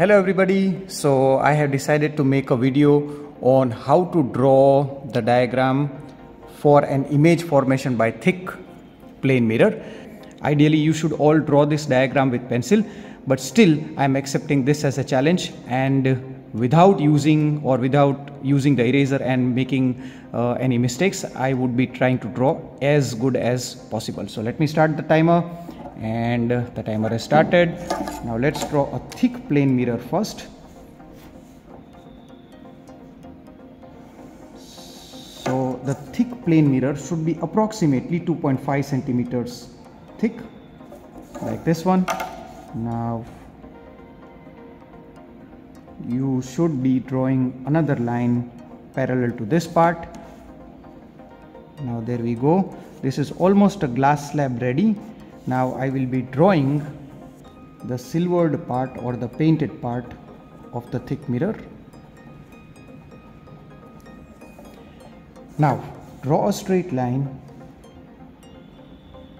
Hello everybody. So I have decided to make a video on how to draw the diagram for an image formation by thick plane mirror. Ideally you should all draw this diagram with pencil but still I am accepting this as a challenge and without using or without using the eraser and making uh, any mistakes I would be trying to draw as good as possible. So let me start the timer and the timer has started. Now let's draw a thick plane mirror first. So the thick plane mirror should be approximately 2.5 centimeters thick like this one. Now you should be drawing another line parallel to this part. Now there we go. This is almost a glass slab ready now I will be drawing the silvered part or the painted part of the thick mirror. Now draw a straight line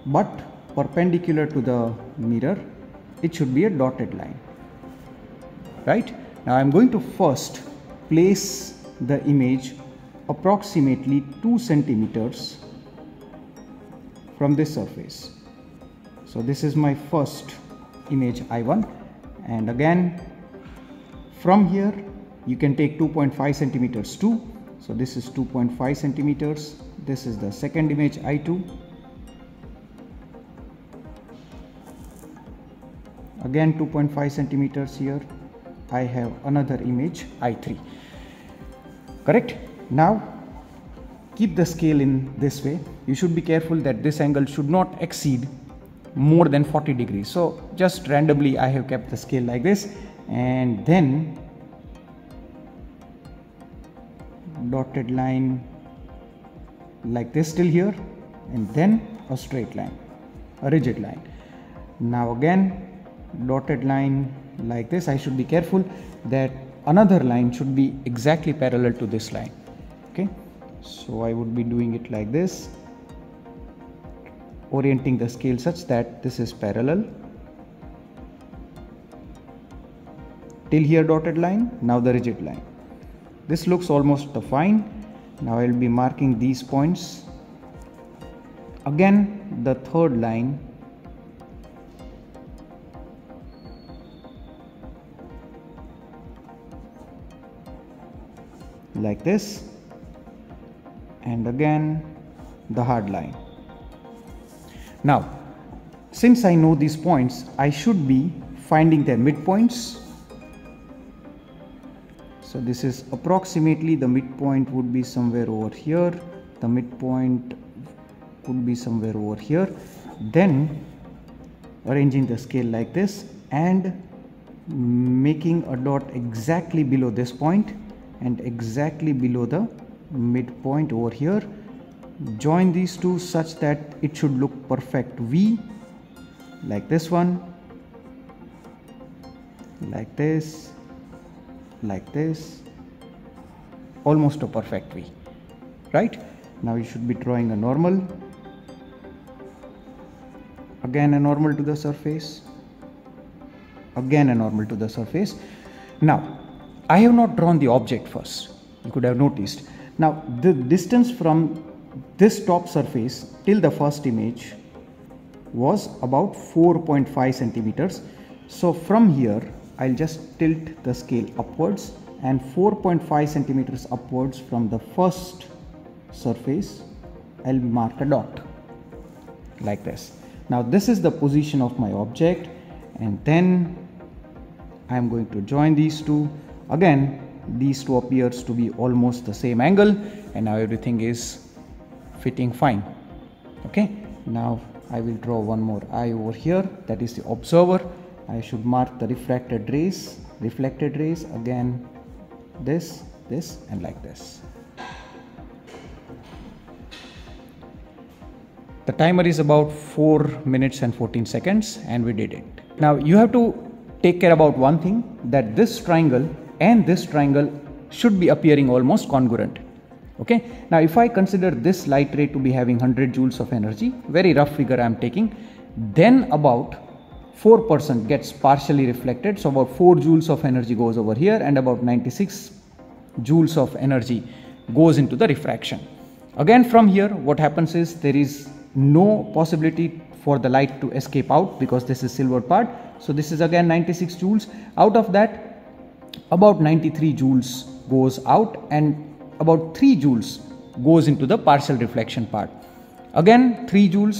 but perpendicular to the mirror it should be a dotted line right? Now I'm going to first place the image approximately 2 centimeters from this surface so this is my first image i1 and again from here you can take 2.5 centimeters too. So this is 2.5 centimeters. This is the second image i2 again 2.5 centimeters here. I have another image i3 correct? Now keep the scale in this way. You should be careful that this angle should not exceed more than 40 degrees. So just randomly I have kept the scale like this and then dotted line like this till here and then a straight line a rigid line. Now again dotted line like this I should be careful that another line should be exactly parallel to this line. Okay? So I would be doing it like this orienting the scale such that this is parallel. Till here dotted line now the rigid line. This looks almost fine. Now I'll be marking these points. Again the third line. Like this. And again the hard line now, since I know these points, I should be finding their midpoints. So this is approximately the midpoint would be somewhere over here. The midpoint would be somewhere over here. Then arranging the scale like this and making a dot exactly below this point and exactly below the midpoint over here join these two such that it should look perfect. V like this one like this like this almost a perfect V right? Now you should be drawing a normal again a normal to the surface again a normal to the surface. Now I have not drawn the object first. You could have noticed. Now the distance from this top surface till the first image was about 4.5 centimeters. So from here I'll just tilt the scale upwards and 4.5 centimeters upwards from the first surface I'll mark a dot like this. Now this is the position of my object and then I'm going to join these two. Again these two appears to be almost the same angle and now everything is fitting fine. Okay now I will draw one more eye over here. That is the observer. I should mark the refracted rays reflected rays again this this and like this. The timer is about 4 minutes and 14 seconds and we did it. Now you have to take care about one thing that this triangle and this triangle should be appearing almost congruent okay now if i consider this light ray to be having 100 joules of energy very rough figure i am taking then about 4% gets partially reflected. So about 4 joules of energy goes over here and about 96 joules of energy goes into the refraction. Again from here what happens is there is no possibility for the light to escape out because this is silver part. So this is again 96 joules. Out of that about 93 joules goes out and about 3 joules goes into the partial reflection part. Again 3 joules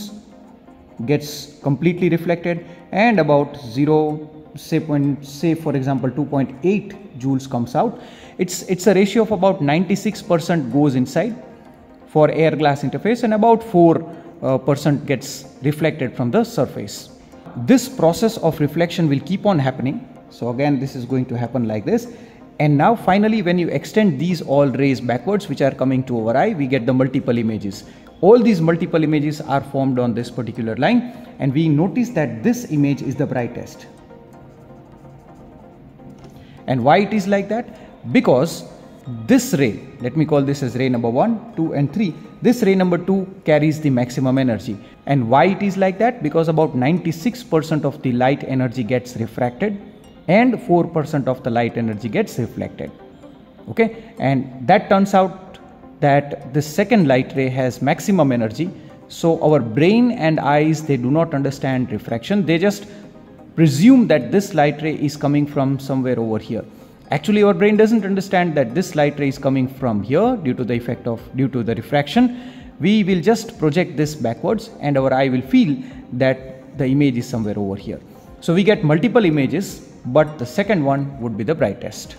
gets completely reflected and about 0 say point say for example 2.8 joules comes out. It's it's a ratio of about 96% goes inside for air glass interface and about 4 uh, percent gets reflected from the surface. This process of reflection will keep on happening. So again this is going to happen like this and now finally when you extend these all rays backwards which are coming to our eye we get the multiple images all these multiple images are formed on this particular line and we notice that this image is the brightest. And why it is like that? Because this ray, let me call this as ray number 1, 2 and 3, this ray number 2 carries the maximum energy. And why it is like that? Because about 96% of the light energy gets refracted and 4% of the light energy gets reflected. Okay, and that turns out that the second light ray has maximum energy. So our brain and eyes, they do not understand refraction. They just presume that this light ray is coming from somewhere over here. Actually, our brain doesn't understand that this light ray is coming from here due to the effect of, due to the refraction. We will just project this backwards and our eye will feel that the image is somewhere over here. So we get multiple images, but the second one would be the brightest.